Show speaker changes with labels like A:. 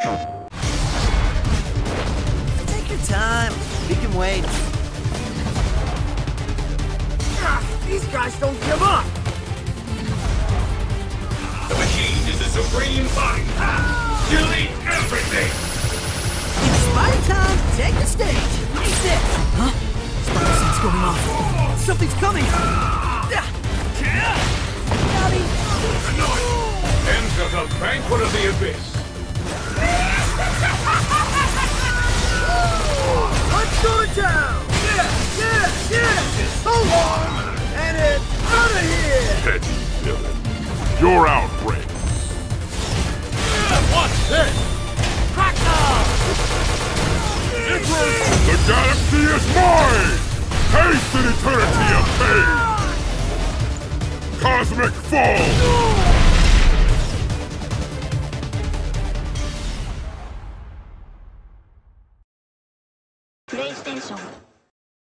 A: Take your time. We can wait.
B: Ah, these guys don't give up!
C: The machine is the supreme body. Delete everything!
A: It's Spider time. Take the stage. Use this. Huh? Spider sense going off. Something's coming. Howdy.
C: Enter the banquet of the abyss.
B: Let's go to town! Yeah, yeah, yeah! So long! And it's out of here!
D: Petty villain. You're out outbreak.
C: What's this?
D: The galaxy is mine! Taste an eternity of pain! Cosmic Fall!
E: ミッシ。